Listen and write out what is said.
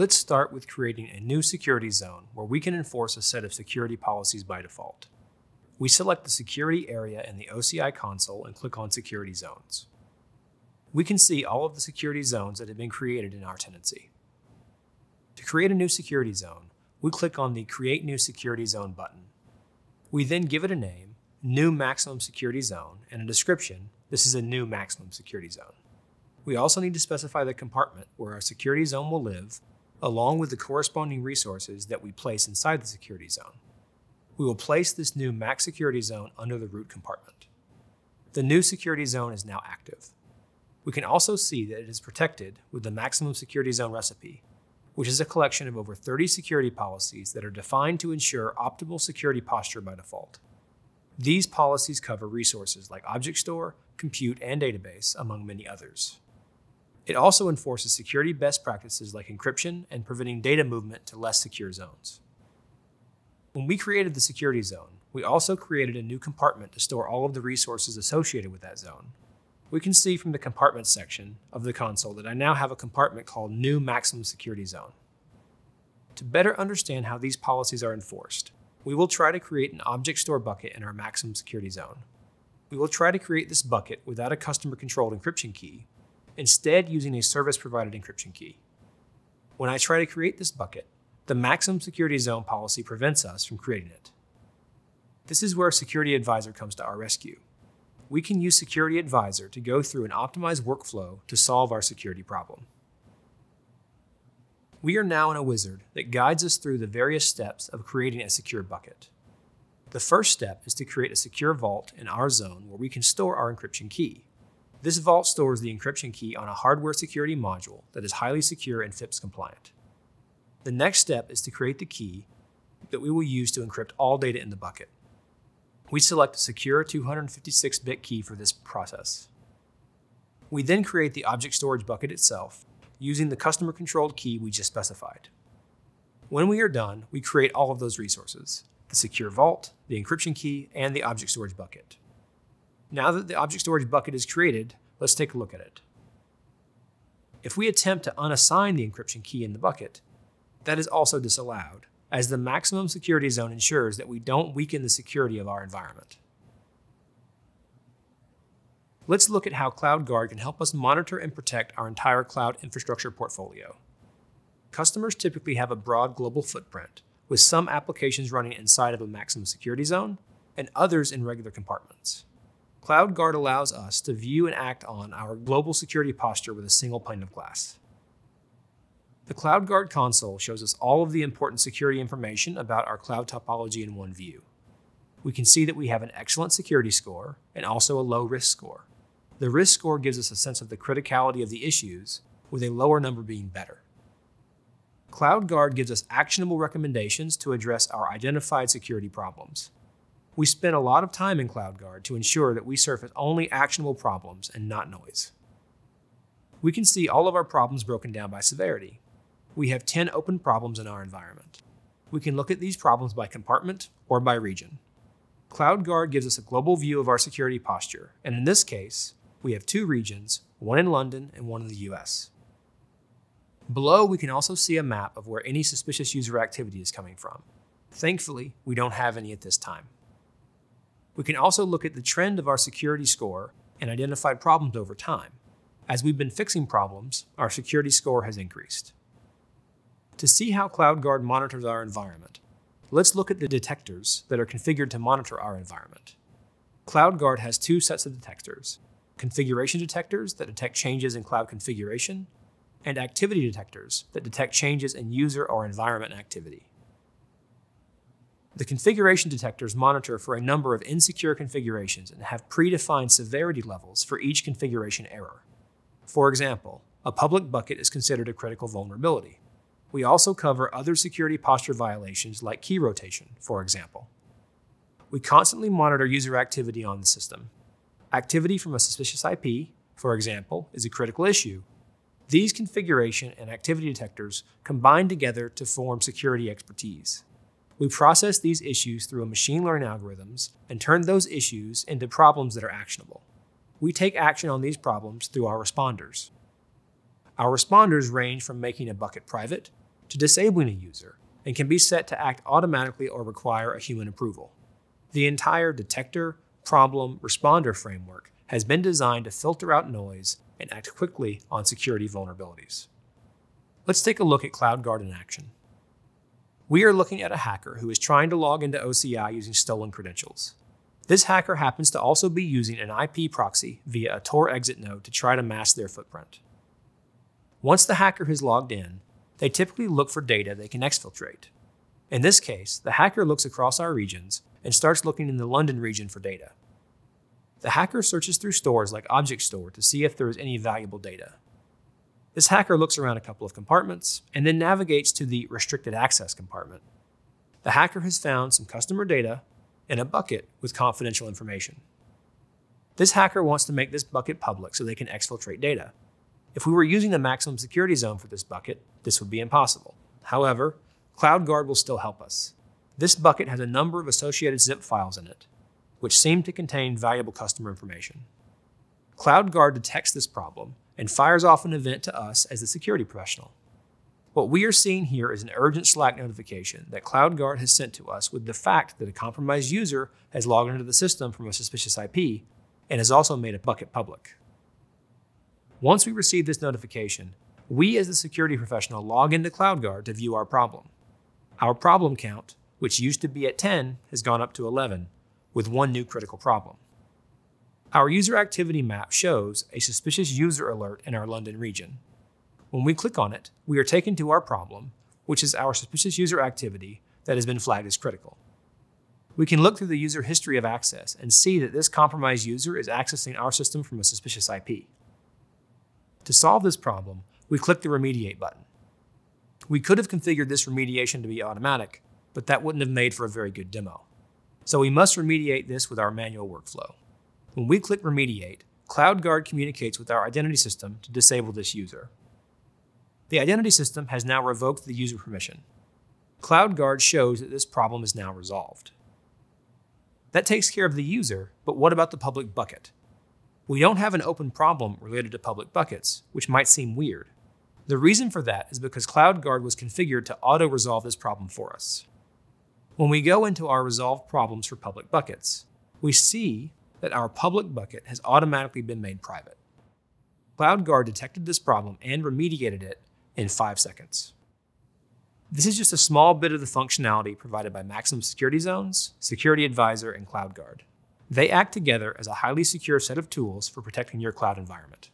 Let's start with creating a new security zone where we can enforce a set of security policies by default. We select the security area in the OCI console and click on Security Zones. We can see all of the security zones that have been created in our tenancy. To create a new security zone, we click on the Create New Security Zone button. We then give it a name, New Maximum Security Zone, and a description, this is a new maximum security zone. We also need to specify the compartment where our security zone will live, along with the corresponding resources that we place inside the security zone. We will place this new max security zone under the root compartment. The new security zone is now active. We can also see that it is protected with the maximum security zone recipe, which is a collection of over 30 security policies that are defined to ensure optimal security posture by default. These policies cover resources like object store, compute, and database, among many others. It also enforces security best practices like encryption and preventing data movement to less secure zones. When we created the security zone, we also created a new compartment to store all of the resources associated with that zone, we can see from the compartments section of the console that I now have a compartment called New Maximum Security Zone. To better understand how these policies are enforced, we will try to create an object store bucket in our maximum security zone. We will try to create this bucket without a customer controlled encryption key, instead using a service provided encryption key. When I try to create this bucket, the maximum security zone policy prevents us from creating it. This is where Security Advisor comes to our rescue we can use Security Advisor to go through an optimized workflow to solve our security problem. We are now in a wizard that guides us through the various steps of creating a secure bucket. The first step is to create a secure vault in our zone where we can store our encryption key. This vault stores the encryption key on a hardware security module that is highly secure and FIPS compliant. The next step is to create the key that we will use to encrypt all data in the bucket. We select a secure 256-bit key for this process. We then create the object storage bucket itself using the customer-controlled key we just specified. When we are done, we create all of those resources, the secure vault, the encryption key, and the object storage bucket. Now that the object storage bucket is created, let's take a look at it. If we attempt to unassign the encryption key in the bucket, that is also disallowed, as the maximum security zone ensures that we don't weaken the security of our environment. Let's look at how CloudGuard can help us monitor and protect our entire cloud infrastructure portfolio. Customers typically have a broad global footprint, with some applications running inside of a maximum security zone and others in regular compartments. CloudGuard allows us to view and act on our global security posture with a single pane of glass. The CloudGuard console shows us all of the important security information about our cloud topology in one view. We can see that we have an excellent security score and also a low risk score. The risk score gives us a sense of the criticality of the issues, with a lower number being better. CloudGuard gives us actionable recommendations to address our identified security problems. We spend a lot of time in CloudGuard to ensure that we surface only actionable problems and not noise. We can see all of our problems broken down by severity, we have 10 open problems in our environment. We can look at these problems by compartment or by region. CloudGuard gives us a global view of our security posture, and in this case, we have two regions, one in London and one in the US. Below, we can also see a map of where any suspicious user activity is coming from. Thankfully, we don't have any at this time. We can also look at the trend of our security score and identified problems over time. As we've been fixing problems, our security score has increased. To see how CloudGuard monitors our environment, let's look at the detectors that are configured to monitor our environment. CloudGuard has two sets of detectors configuration detectors that detect changes in cloud configuration, and activity detectors that detect changes in user or environment activity. The configuration detectors monitor for a number of insecure configurations and have predefined severity levels for each configuration error. For example, a public bucket is considered a critical vulnerability. We also cover other security posture violations like key rotation, for example. We constantly monitor user activity on the system. Activity from a suspicious IP, for example, is a critical issue. These configuration and activity detectors combine together to form security expertise. We process these issues through machine learning algorithms and turn those issues into problems that are actionable. We take action on these problems through our responders. Our responders range from making a bucket private to disabling a user and can be set to act automatically or require a human approval. The entire detector, problem, responder framework has been designed to filter out noise and act quickly on security vulnerabilities. Let's take a look at CloudGuard in action. We are looking at a hacker who is trying to log into OCI using stolen credentials. This hacker happens to also be using an IP proxy via a Tor exit node to try to mask their footprint. Once the hacker has logged in, they typically look for data they can exfiltrate. In this case, the hacker looks across our regions and starts looking in the London region for data. The hacker searches through stores like Object Store to see if there is any valuable data. This hacker looks around a couple of compartments and then navigates to the restricted access compartment. The hacker has found some customer data in a bucket with confidential information. This hacker wants to make this bucket public so they can exfiltrate data. If we were using the maximum security zone for this bucket, this would be impossible. However, CloudGuard will still help us. This bucket has a number of associated zip files in it, which seem to contain valuable customer information. CloudGuard detects this problem and fires off an event to us as the security professional. What we are seeing here is an urgent Slack notification that CloudGuard has sent to us with the fact that a compromised user has logged into the system from a suspicious IP and has also made a bucket public. Once we receive this notification, we as the security professional log into CloudGuard to view our problem. Our problem count, which used to be at 10, has gone up to 11, with one new critical problem. Our user activity map shows a suspicious user alert in our London region. When we click on it, we are taken to our problem, which is our suspicious user activity that has been flagged as critical. We can look through the user history of access and see that this compromised user is accessing our system from a suspicious IP. To solve this problem, we click the Remediate button. We could have configured this remediation to be automatic, but that wouldn't have made for a very good demo. So we must remediate this with our manual workflow. When we click Remediate, CloudGuard communicates with our identity system to disable this user. The identity system has now revoked the user permission. CloudGuard shows that this problem is now resolved. That takes care of the user, but what about the public bucket? We don't have an open problem related to public buckets, which might seem weird. The reason for that is because CloudGuard was configured to auto-resolve this problem for us. When we go into our resolve problems for public buckets, we see that our public bucket has automatically been made private. CloudGuard detected this problem and remediated it in five seconds. This is just a small bit of the functionality provided by Maximum Security Zones, Security Advisor, and CloudGuard. They act together as a highly secure set of tools for protecting your cloud environment.